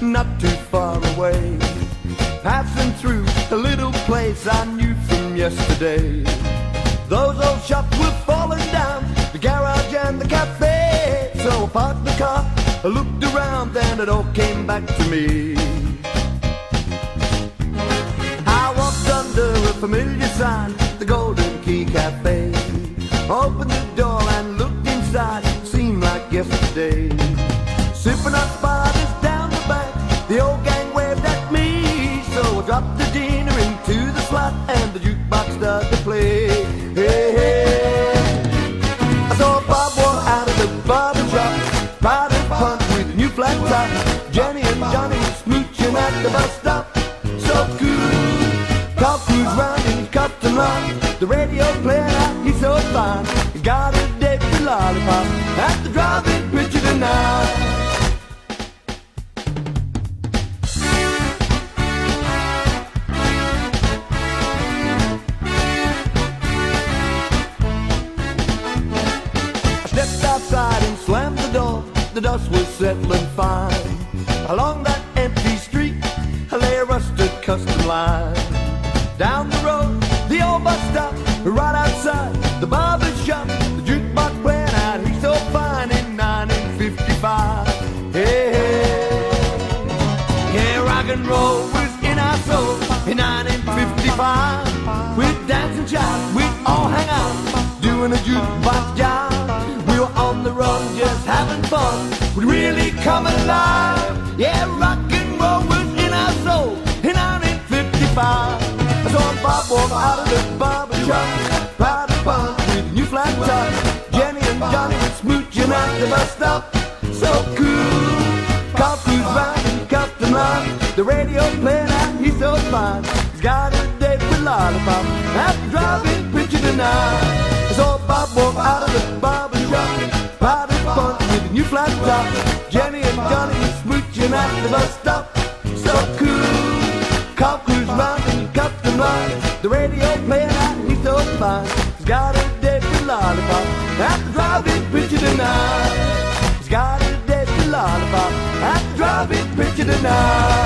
not too far away. Passing through a little place I knew from yesterday. Those old shops were falling down, the garage and the cafe. So I parked the car, I looked around, then it all came back to me. I walked under a familiar sign, the Golden Key Cafe. Opened the door and looked inside, seemed like yesterday. Sipping on spiders down the bank, the old gang waved at me. So I dropped the dinner into the slot and the jukebox started to play. Hey, hey. I saw Bob walk out of the barber shop, riding punch with new flat top. Jenny and Johnny smooching at the bus stop. So cool. Cruise round in Customline. The radio playing out, he's so fine. Got a date with Lollipop at the drive-in picture tonight. The dust was settling fine. Along that empty street, lay a rusted Customline. Down the road, the old bus stop, right outside the barber shop. The jukebox playing out, he's so fine in 1955. Hey, hey. Yeah, rock and roll was in our soul in 1955. We'd dance and shout, we'd all hang out, doing a jukebox stop. So cool. Round in Customline. The radio playing out, he's so fine. He's got a date with Lollipop. At the drive-in picture tonight. I saw Bob walk out of the barber shop. A fun with a new flat top. Jenny and Johnny smooching at the bus stop. So cool. Car cruise round in Customline. The radio playing out, he's so fine. He's got Lollipop. At the drive-in picture tonight. He's got a with Lollipop. At the drive-in picture tonight.